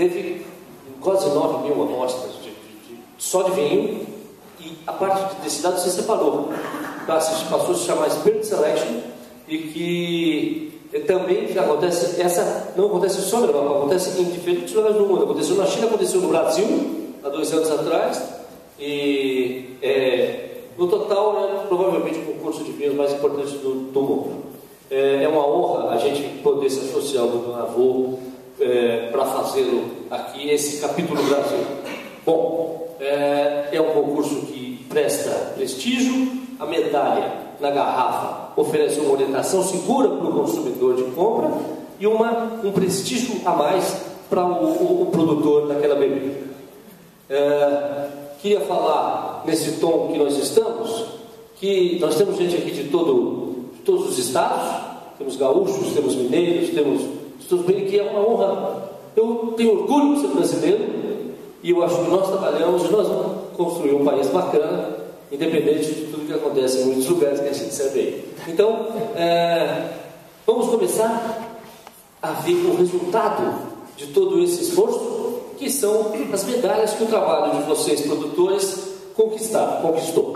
teve quase 9 mil amostras de, de, de, só de vinho e a parte de densidade se separou. Tá? Passou a se chamar Spirit Selection e que também acontece, essa não acontece só na Europa, acontece em diferentes lugares do mundo. Aconteceu na China, aconteceu no Brasil, há dois anos atrás, e é, no total é provavelmente o concurso de vinhos mais importante do, do mundo. É, é, uma honra a gente poder se associar ao meu avô fazê-lo aqui, esse capítulo Brasil. Bom, é, é um concurso que presta prestígio, a medalha na garrafa oferece uma orientação segura para o consumidor de compra e uma, um prestígio a mais para o, o, o produtor daquela bebida. É, queria falar nesse tom que nós estamos, que nós temos gente aqui de, todo, de todos os estados, temos gaúchos, temos mineiros, temos todos bem que é uma honra. Eu tenho orgulho de ser brasileiro e eu acho que nós trabalhamos e nós vamos construir um país bacana independente de tudo que acontece em muitos lugares que a gente serve aí. Então, é, vamos começar a ver o resultado de todo esse esforço, que são as medalhas que o trabalho de vocês, produtores, conquistaram, conquistou.